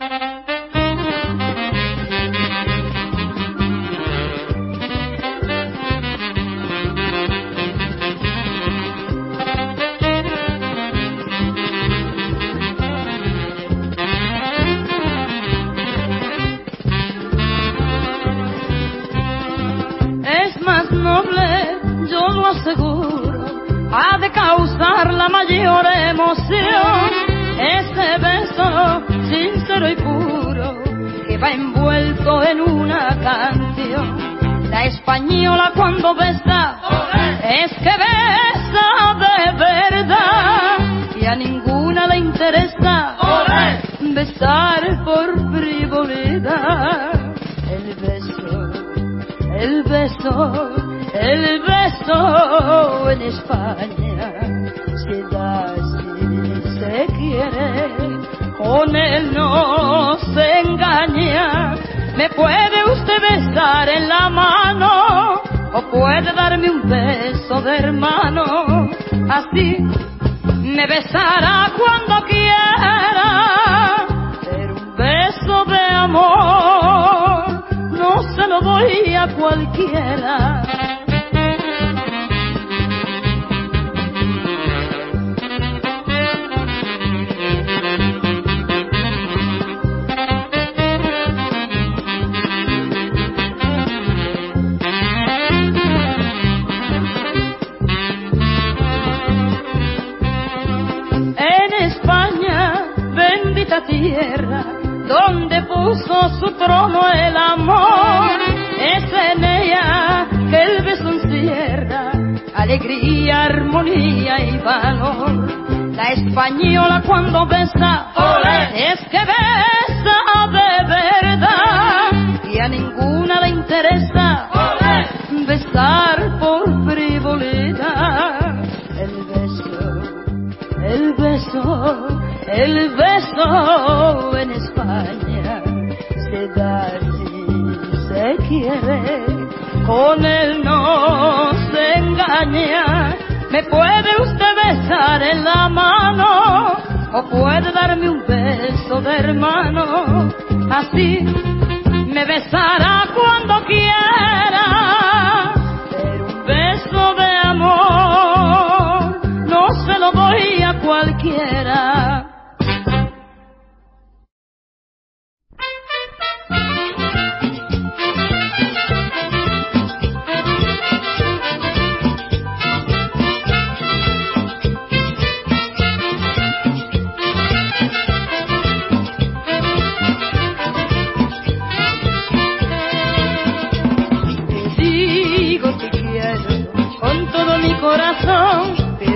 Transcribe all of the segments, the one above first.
Thank you. Española cuando besa es que besa de verdad y a ninguna le interesa besar por frivolidad. El beso el beso, el beso en España se da si se quiere, con él no se engaña. Me puede usted besar en la mano puede darme un beso de hermano, así me besará cuando quiera, pero un beso de amor no se lo doy a cualquiera. Alegría, armonía y valor. La española cuando besa, es que besa de verdad y a ninguna le interesa besar por frivolidad. El beso el beso, el beso en España se da si se quiere, con él no Me puede usted besar en la mano o puede darme un beso de hermano, así me besará cuando quiera, pero un beso de amor no se lo doy a cualquiera.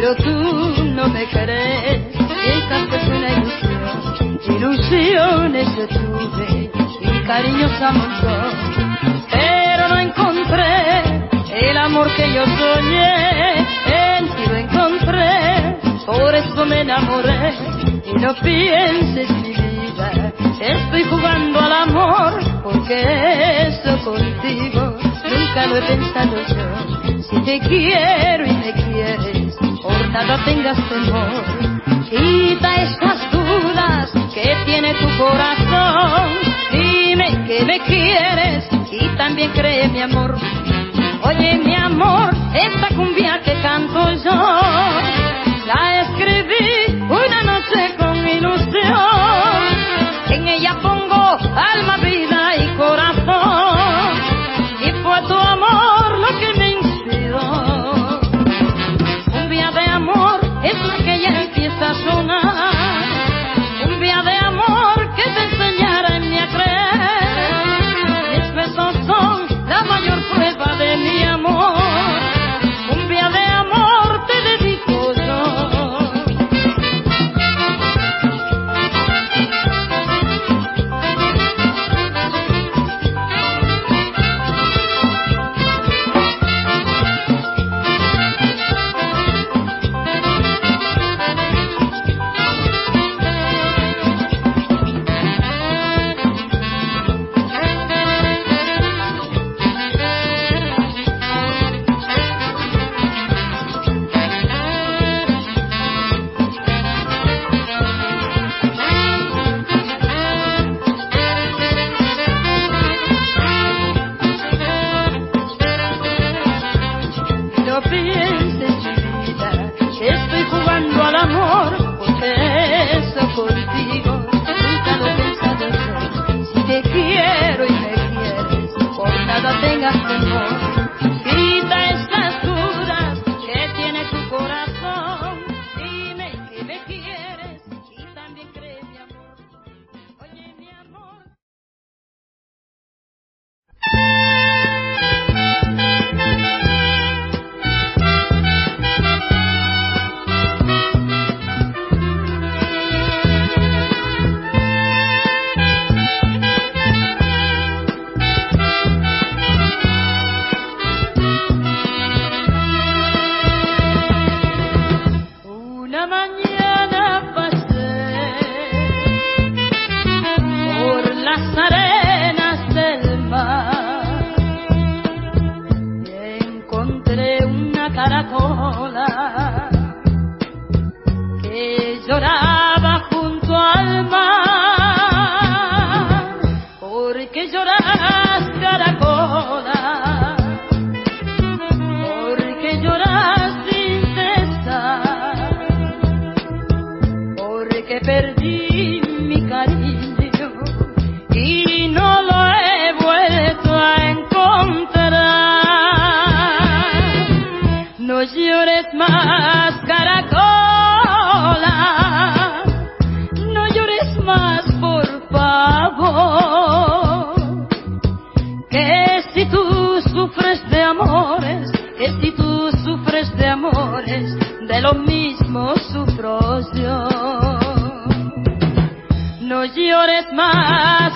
Pero tú no me crees. Esta es una ilusión, ilusiones yo tuve y cariños a pero no encontré el amor que yo soñé. En ti lo encontré, por eso me enamoré y no pienses mi vida. Estoy jugando al amor porque eso contigo nunca lo he pensado yo. Si te quiero y me quieres, por nada tengas temor. Quita estas dudas que tiene tu corazón. Dime que me quieres y también cree mi amor. Oye mi amor, esta cumbia que canto yo, la que si tú sufres de amores, de lo mismo sufro yo. No llores más,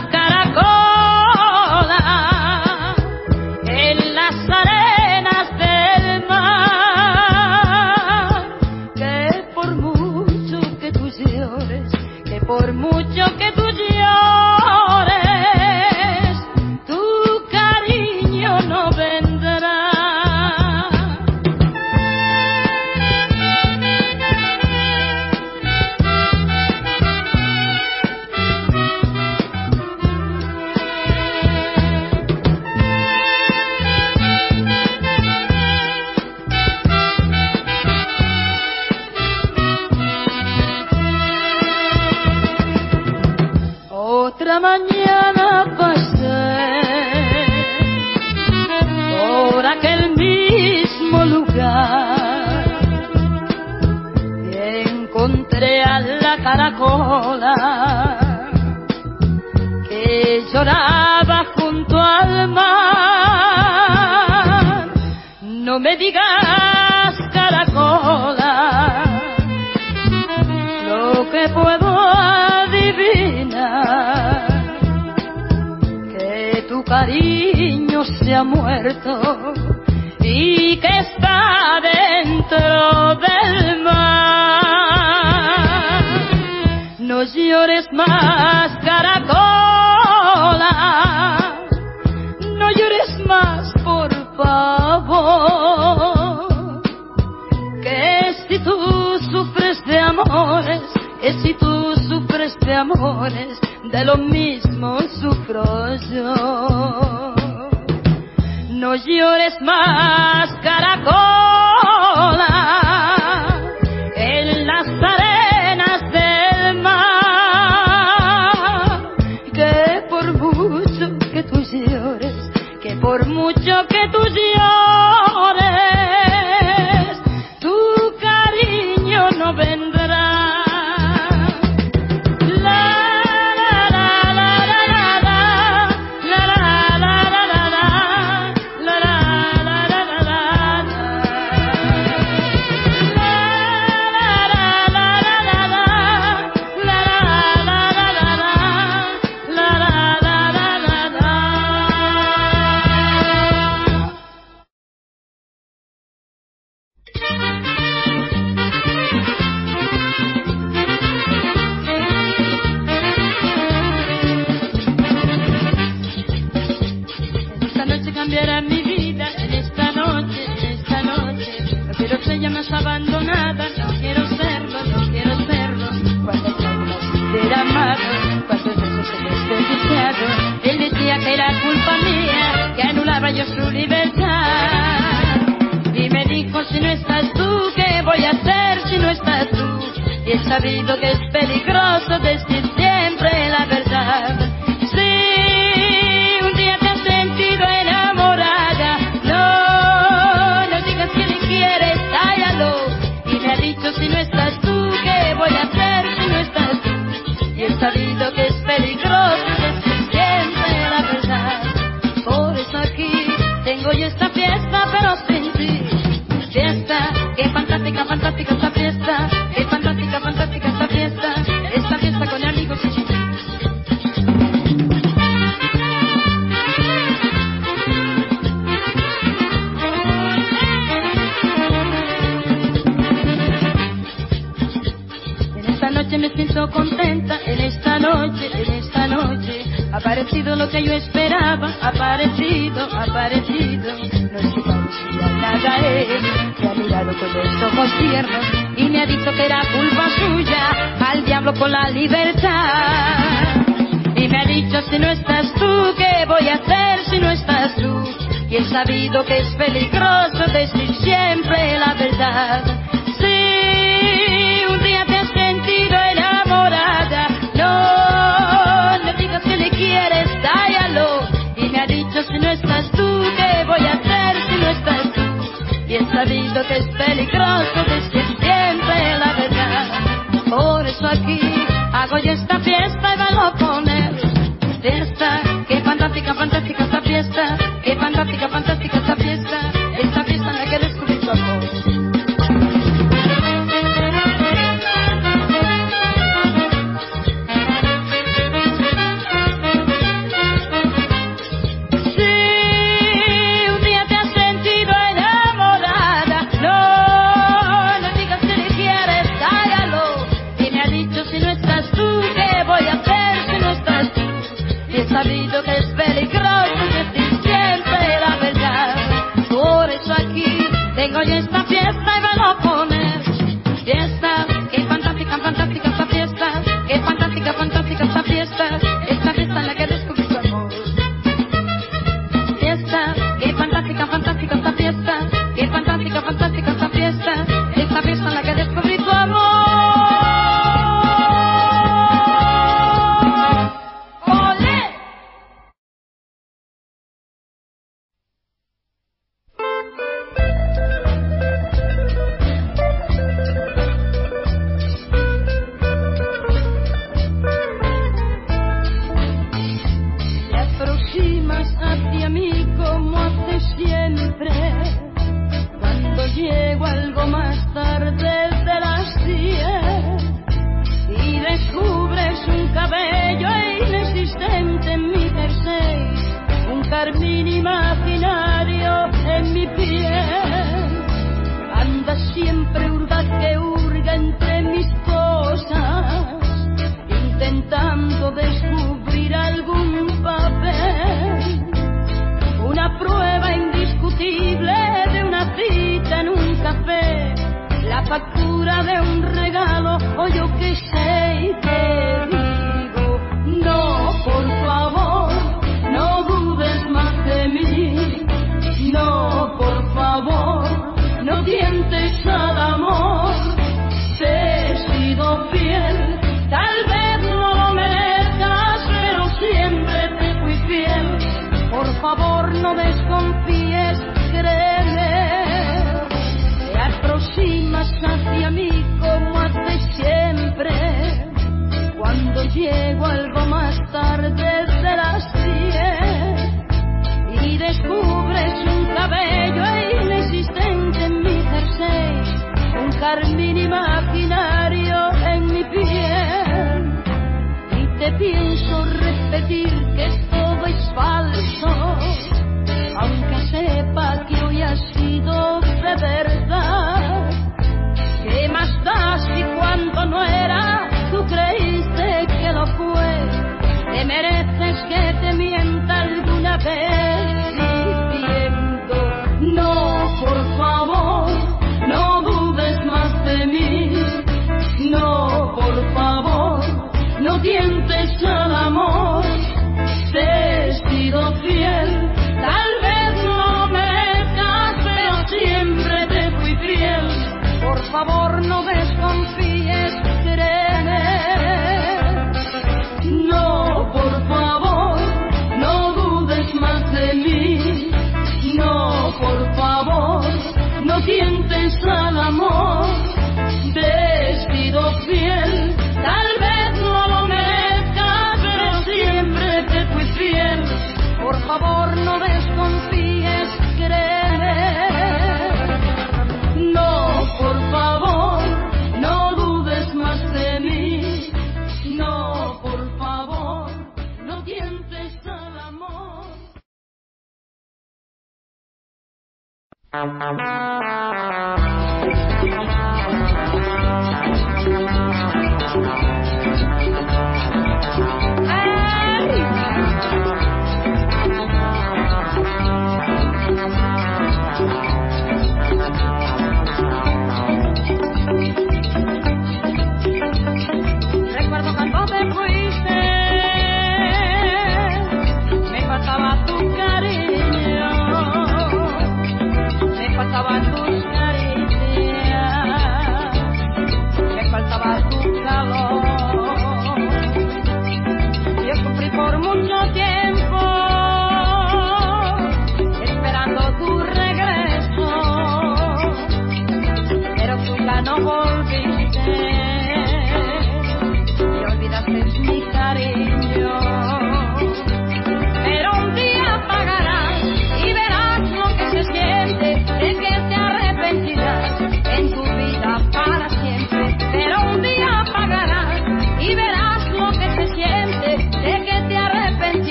sabido que es peligroso decir siempre la verdad. Por eso aquí hago yo esta fiesta y bailo con él. Fiesta que fantástica, fantástica. Thank you.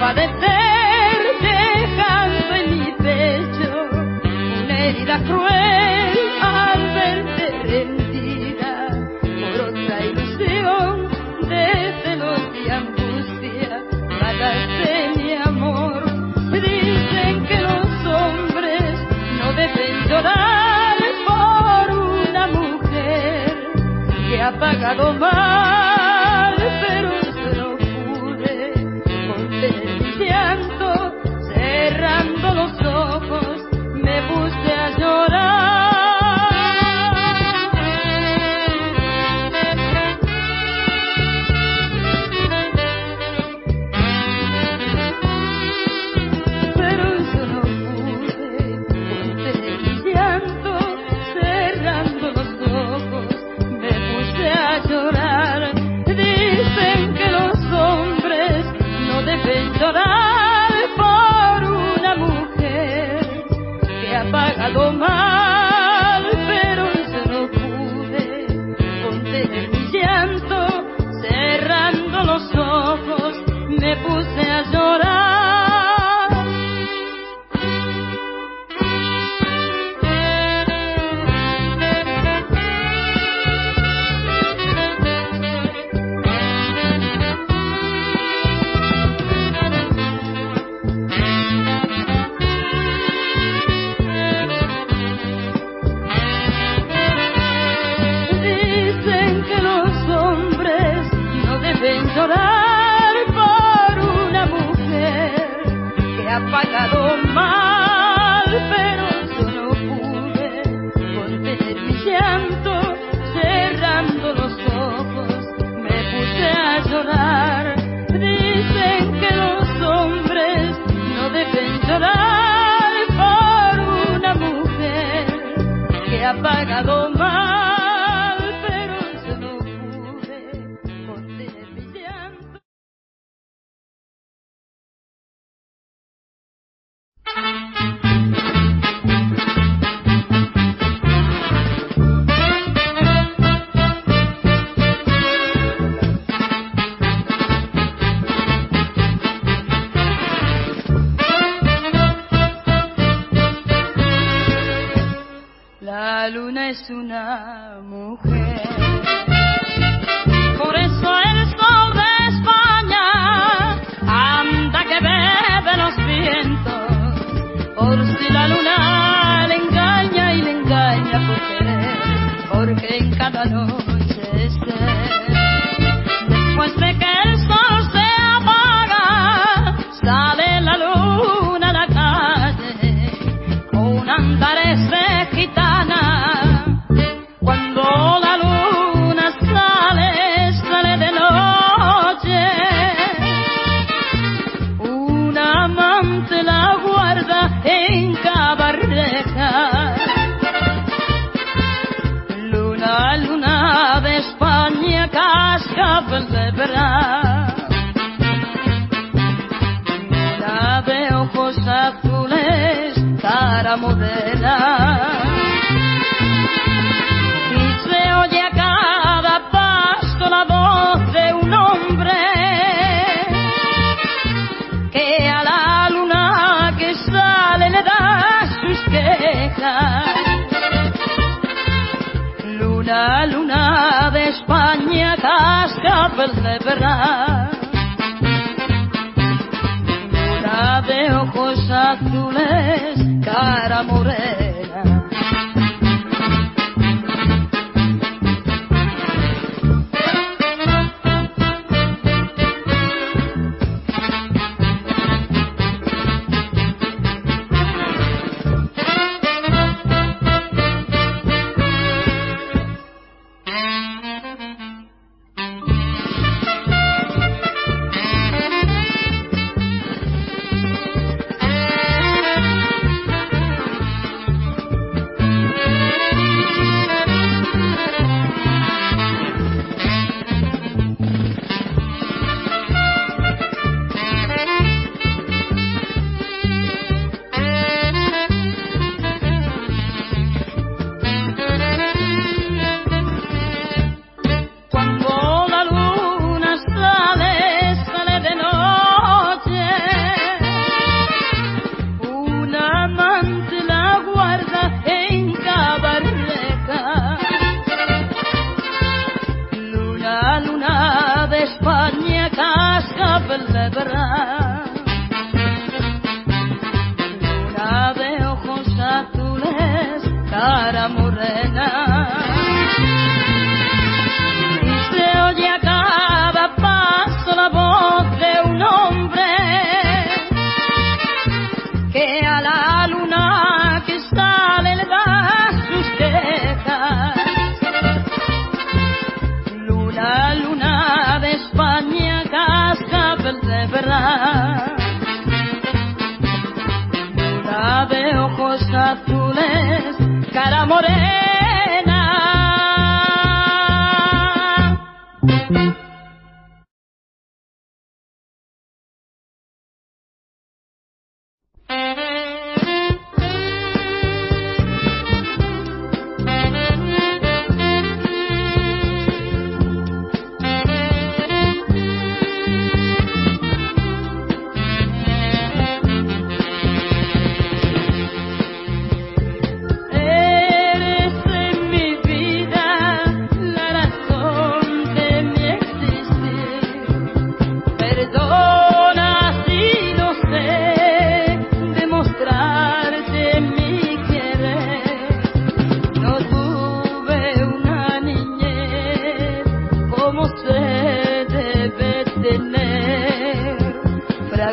padecer dejando en mi pecho una herida cruel al verte rendida por otra ilusión de celos y angustia. Mataste mi amor dicen que los hombres no deben llorar por una mujer que ha pagado más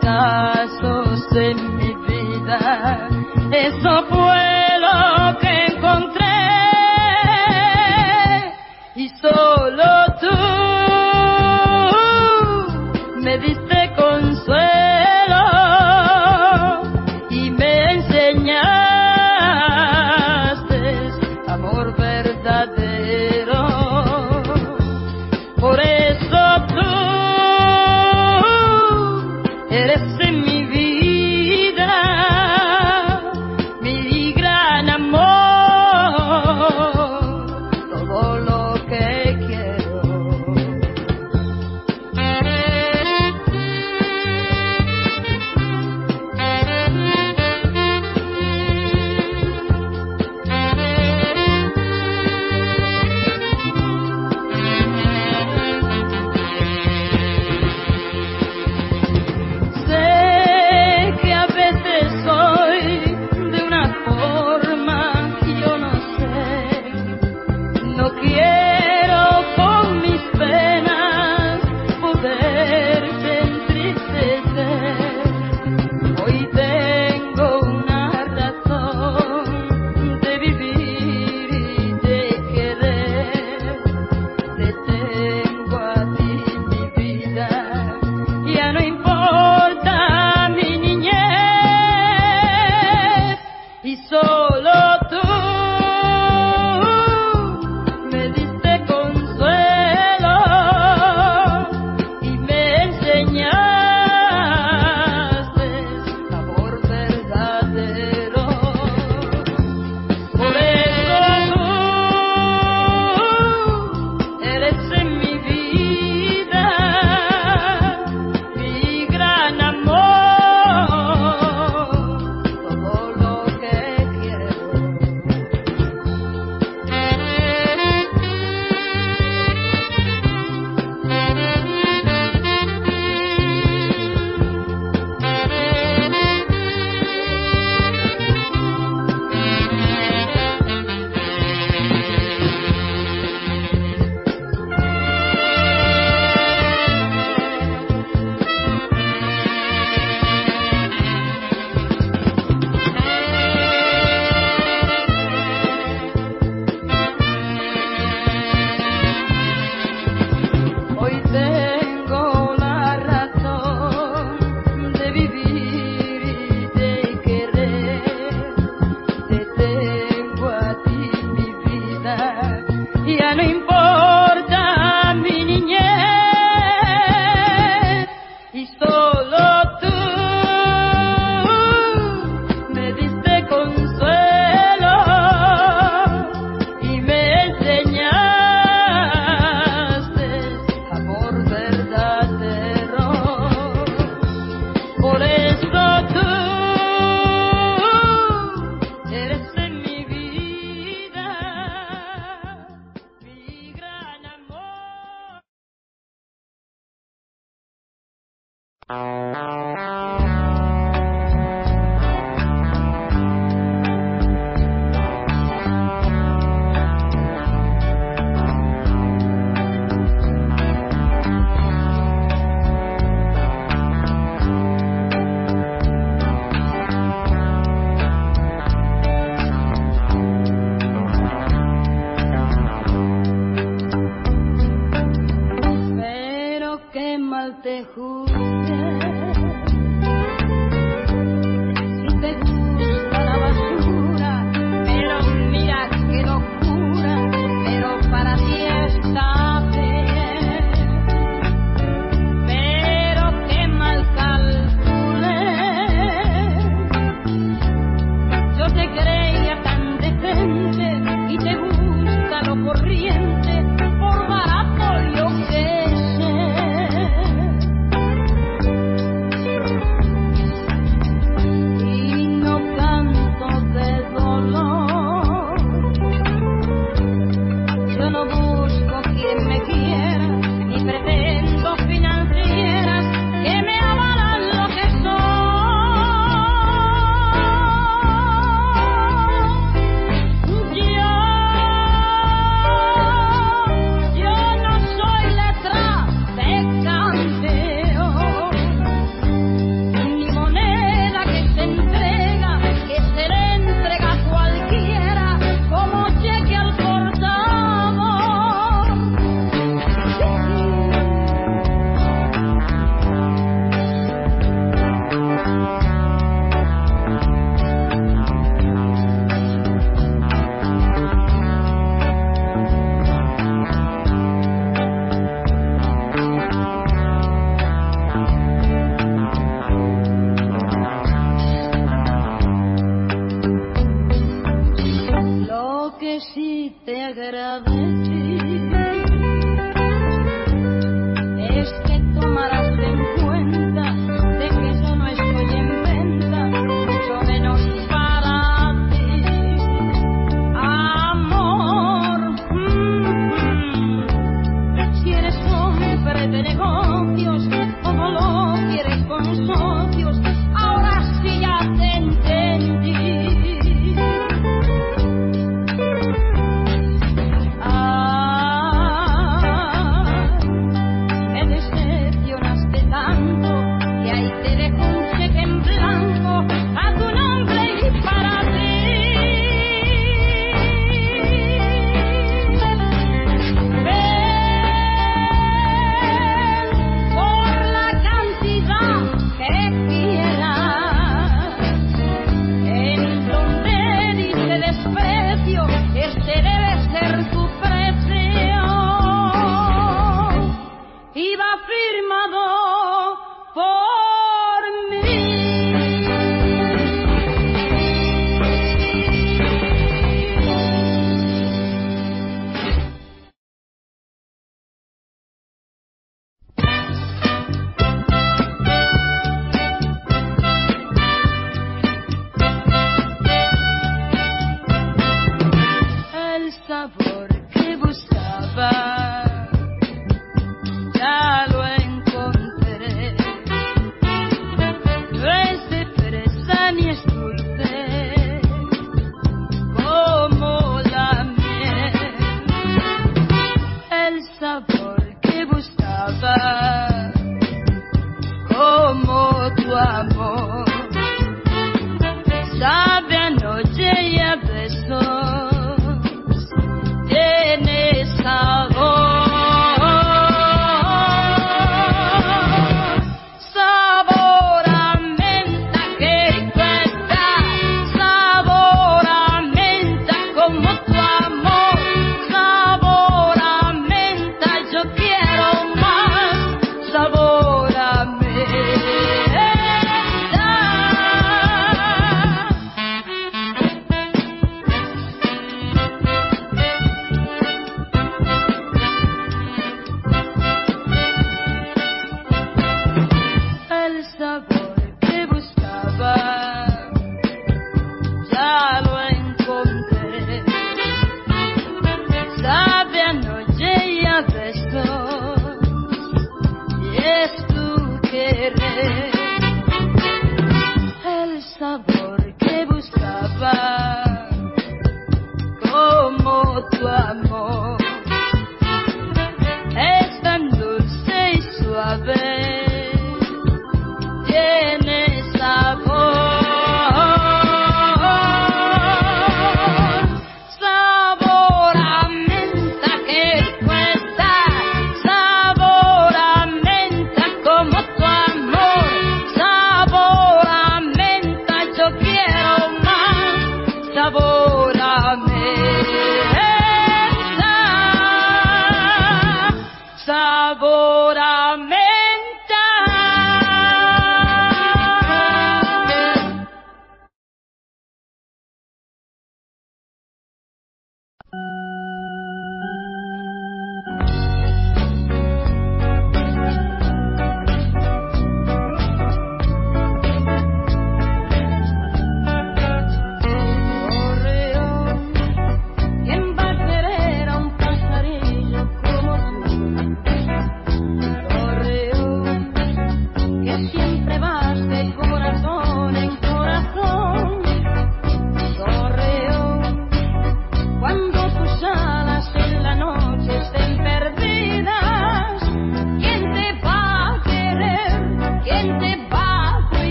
Fracasos en mi vida, eso fue firmado por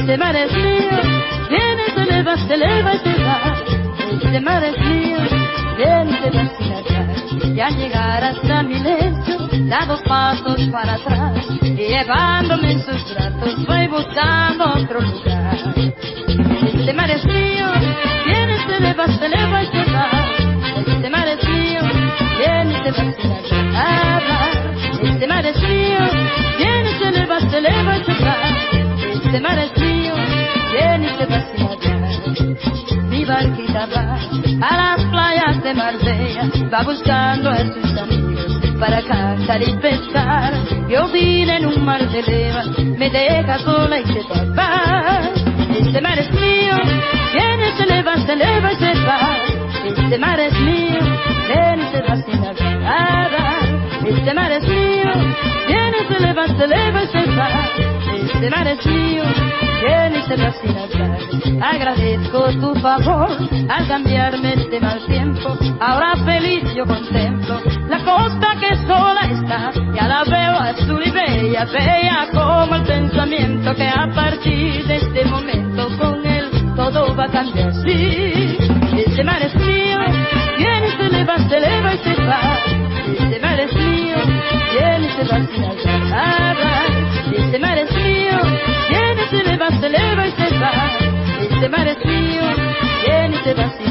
Este mar es mío, viene se eleva, se eleva y se va. Este mar es mío, viene se va sin hablar. Y al llegar hasta mi lecho, da dos pasos para atrás. Y llevándome en sus brazos, voy buscando otro lugar. Este mar es mío, viene se eleva, se eleva y se va. Este mar es mío, viene se va sin hablar. Este mar es mío, viene se eleva, se eleva y se va. Mar es mío, viene y se va sin hablar. Mi barquita va a las playas de Marbella, va buscando a sus amigos para cantar y pescar. Yo vine en un mar de leva, me deja sola y se va. Este mar es mío, viene, se eleva, se eleva y se va. Este mar es mío, viene se va sin hablar. Este mar es mío, viene, se eleva, se eleva y se va. Este mar es mío, viene y se va sin hablar. Agradezco tu favor al cambiarme este mal tiempo. Ahora feliz yo contemplo la costa que sola está. Ya la veo azul y bella, bella como el pensamiento que a partir de este momento con él todo va a cambiar. Sí, este mar es mío, viene se eleva, se eleva y se va. Este mar es mío, viene se va sin. Este mar es mío, se eleva, se eleva y se va. Este mar es mío, viene y se va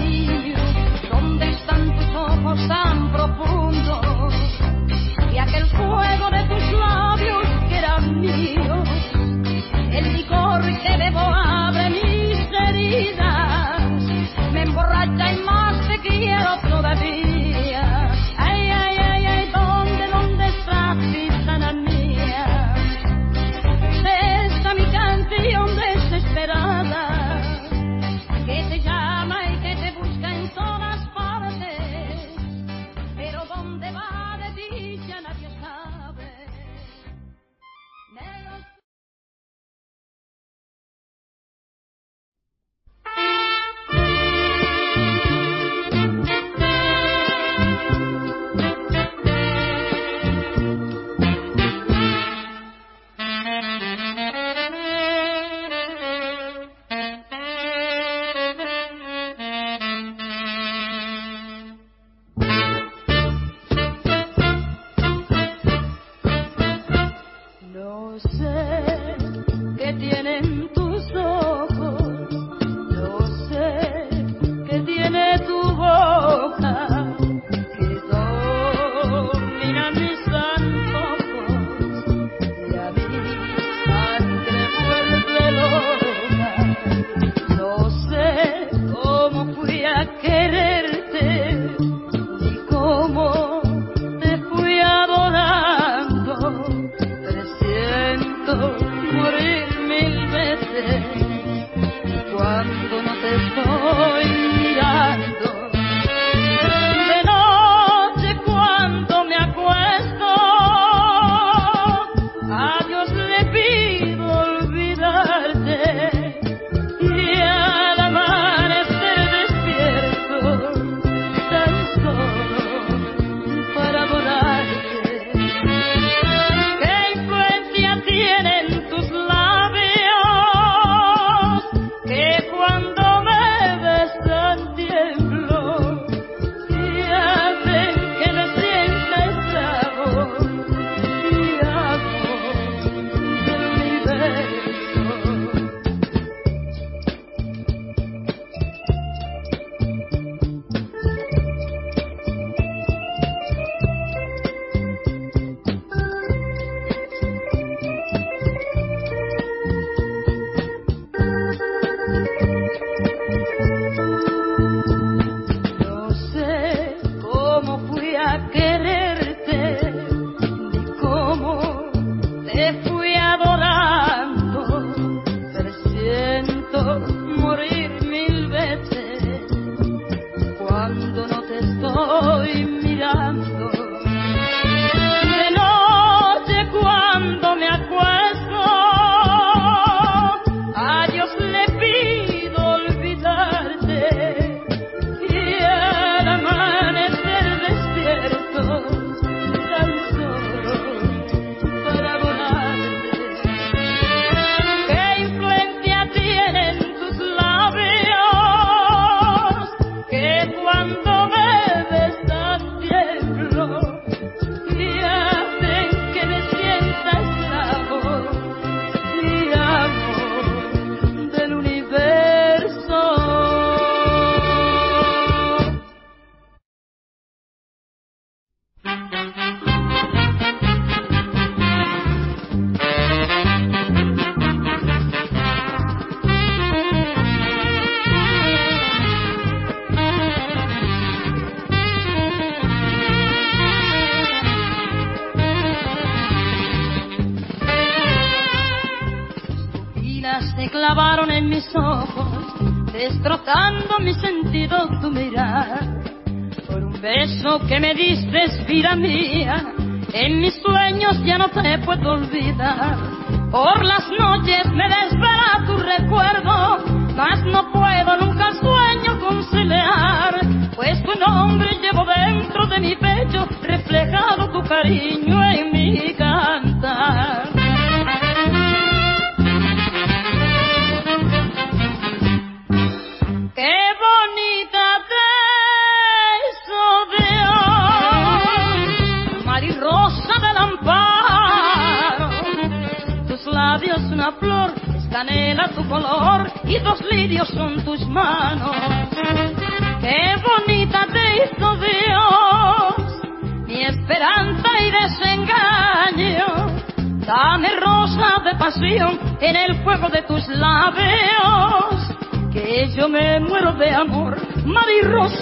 vacío, donde están tus ojos tan profundos y aquel fuego de tus labios que eran míos, el licor que bebo abre mis heridas, me emborracha y más te quiero.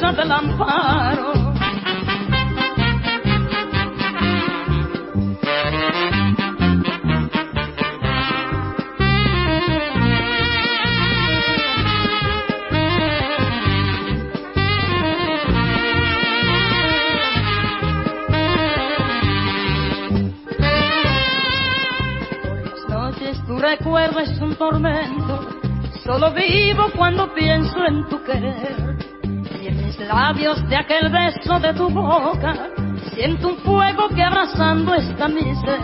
Rosa del amparo. recuerdo es un tormento, solo vivo cuando pienso en tu querer. Labios de aquel beso de tu boca, siento un fuego que abrazando está mi ser.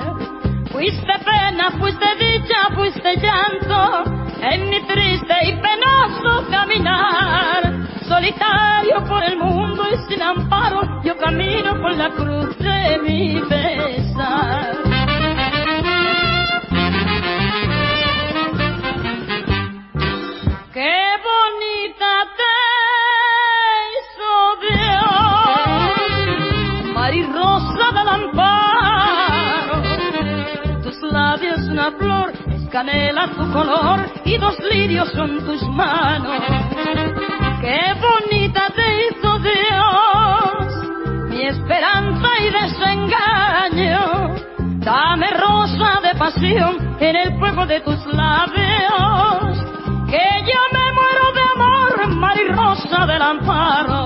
Fuiste pena, fuiste dicha, fuiste llanto, en mi triste y penoso caminar. Solitario por el mundo y sin amparo, yo camino por la cruz de mi pesar. Canela tu color y dos lirios son tus manos. Qué bonita te hizo Dios, mi esperanza y desengaño. Dame rosa de pasión en el fuego de tus labios, que yo me muero de amor, rosa del amparo.